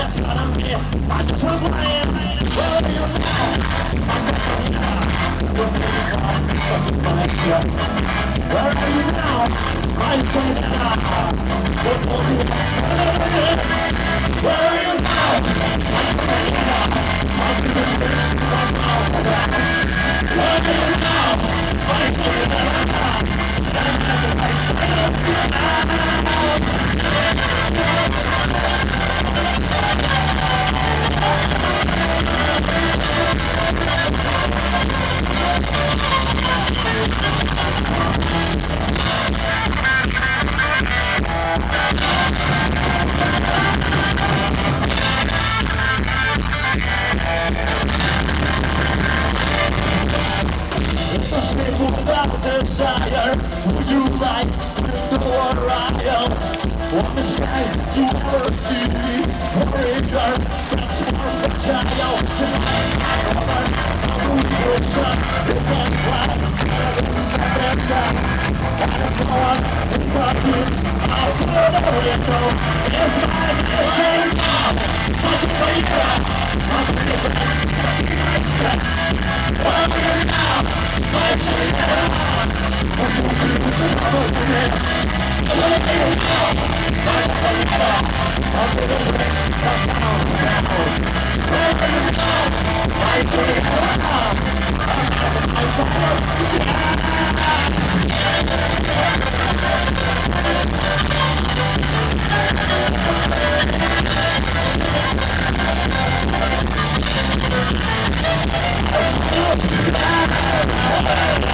That's what I'm here I just want my Where are you now? I say that What will be Where without desire Would you like to know I am? On the sky, you ever see me Breaker, that's more fragile Tonight, I cover a moody ocean You can fly, but it's not that Gotta go on, in darkness Out through the window It's my I'm in the best, I'm the best, my Oh, Amen.